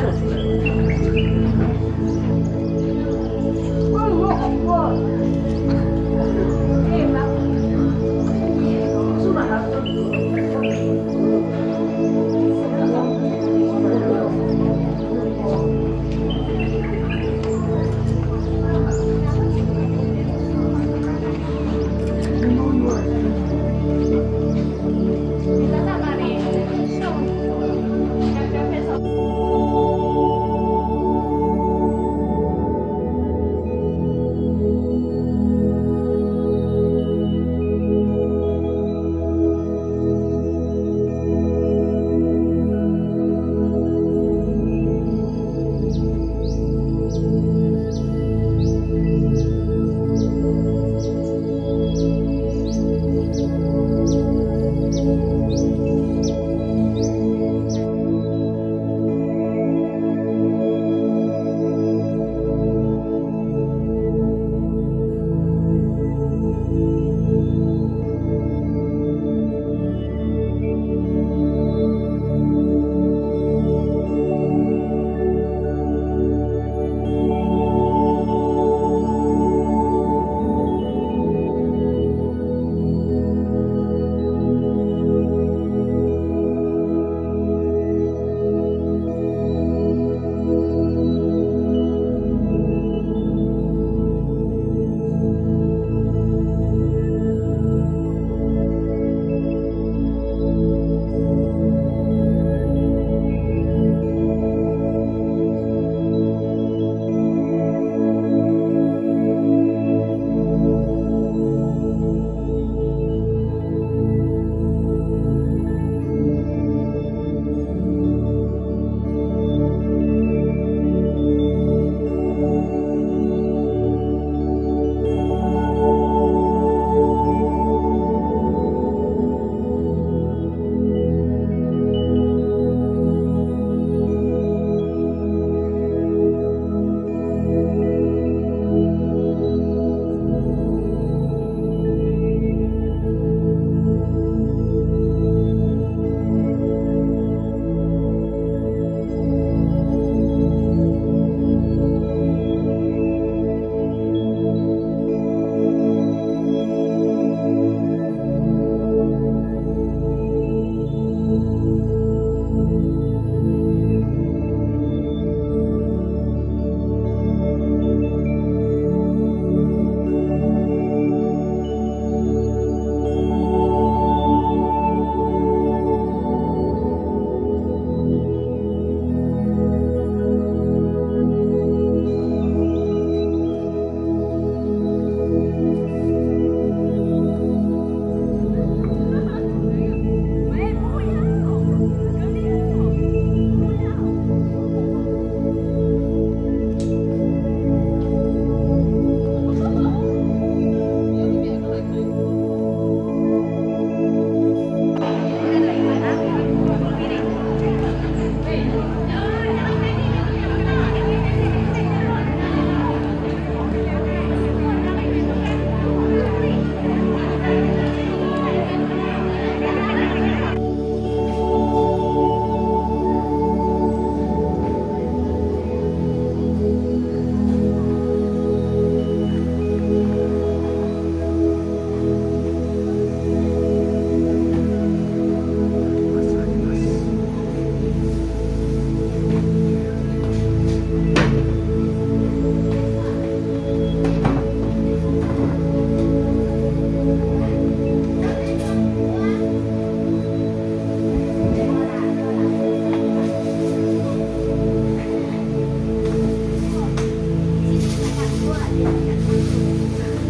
そうですね。いいですか?